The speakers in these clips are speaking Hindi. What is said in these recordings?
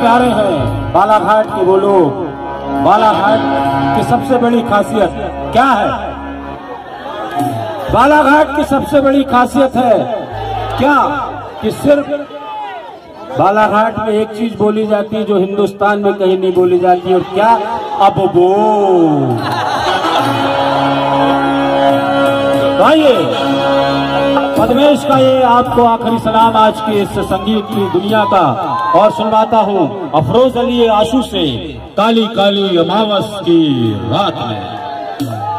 प्यारे हैं। बालाघाट के वो लोग, बालाघाट की सबसे बड़ी खासियत क्या है? बालाघाट की सबसे बड़ी खासियत है क्या कि सिर्फ़ बालाघाट में एक चीज़ बोली जाती है जो हिंदुस्तान में कहीं नहीं बोली जाती और क्या? अब वो। भाइये पदमेश का ये आपको आखिरी सलाम आज की इस संगीत की दुनिया का और सुनवाता हूँ अफरोज अली आशू से काली काली अमावस की रात में।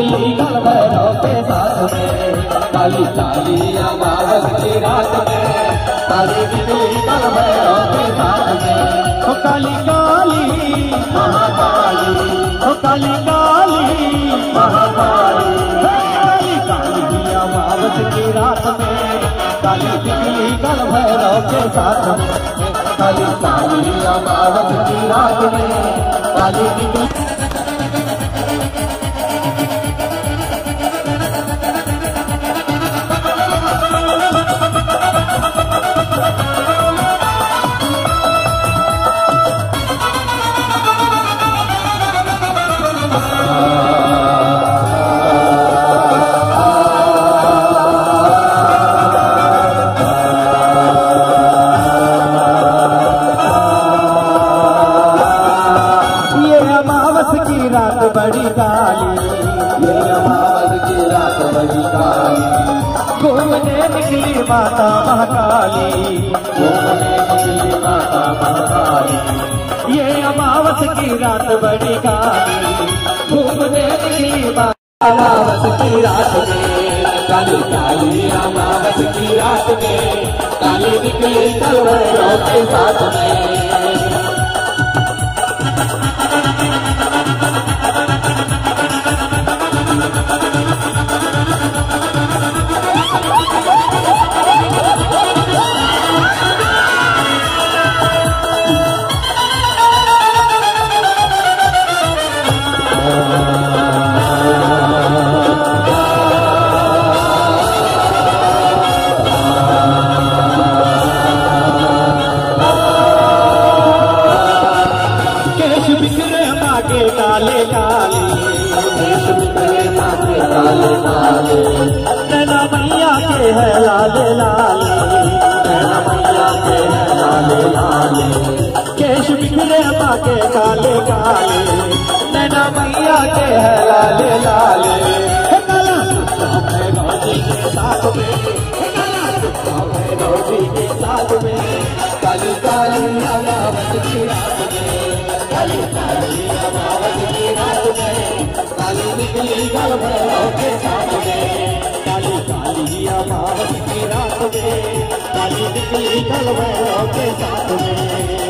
काली निकली भैरव के साथ में काली काली अमावस की रात में काली निकली कल भैरव के साथ में हो काली काली महाकाली हो काली काली महाकाली काली काली अमावस की रात में काली बिजली कल भैरव के साथ में काली काली अमावस की रात में काली बिजली रात बड़ी काली। ये अमावस की रात बड़ी काली। घूमने निकली माता महाकाली। घूमने निकली माता महाकाली। ये अमावस की रात बड़ी काली। घूमने निकली माता अमावस की रात में। काली काली अमावस की रात में। काली निकली कल भैरव साथ में। बिखरे मागे काले काले के है लाले लाले। केश बिखरे काले काले नैना मैया के है लाले लाले। साथ में। काली निकली कल भैरव के साथ में काली काली अमावस की रात में काली निकली कल भैरव के साथ में